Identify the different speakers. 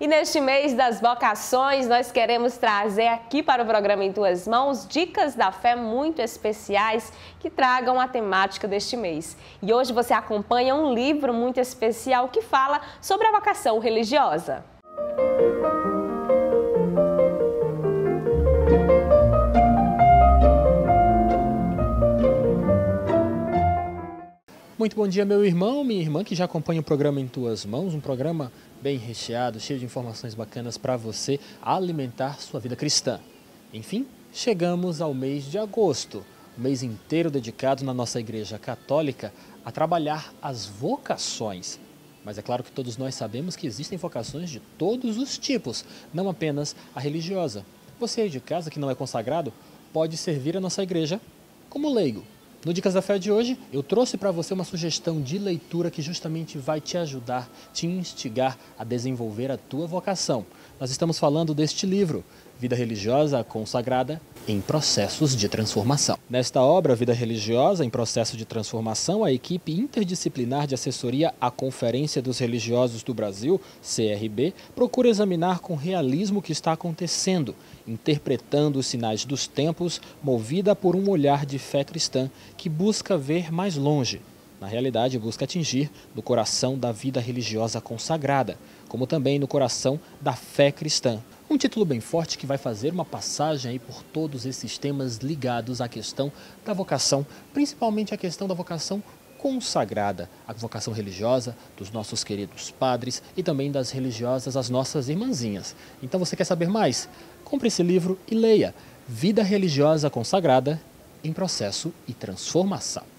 Speaker 1: E neste mês das vocações, nós queremos trazer aqui para o programa Em Tuas Mãos dicas da fé muito especiais que tragam a temática deste mês. E hoje você acompanha um livro muito especial que fala sobre a vocação religiosa.
Speaker 2: Muito bom dia, meu irmão, minha irmã que já acompanha o programa Em Tuas Mãos, um programa bem recheado, cheio de informações bacanas para você alimentar sua vida cristã. Enfim, chegamos ao mês de agosto, o mês inteiro dedicado na nossa Igreja Católica a trabalhar as vocações. Mas é claro que todos nós sabemos que existem vocações de todos os tipos, não apenas a religiosa. Você aí de casa que não é consagrado pode servir a nossa igreja como leigo, no Dicas da Fé de hoje, eu trouxe para você uma sugestão de leitura que justamente vai te ajudar, te instigar a desenvolver a tua vocação. Nós estamos falando deste livro, Vida Religiosa Consagrada em Processos de Transformação. Nesta obra, Vida Religiosa em Processo de Transformação, a equipe interdisciplinar de assessoria à Conferência dos Religiosos do Brasil, CRB, procura examinar com realismo o que está acontecendo, interpretando os sinais dos tempos, movida por um olhar de fé cristã que busca ver mais longe. Na realidade, busca atingir no coração da vida religiosa consagrada, como também no coração da fé cristã um título bem forte que vai fazer uma passagem aí por todos esses temas ligados à questão da vocação, principalmente a questão da vocação consagrada, a vocação religiosa dos nossos queridos padres e também das religiosas, as nossas irmãzinhas. Então você quer saber mais? Compre esse livro e leia Vida Religiosa Consagrada em Processo e Transformação.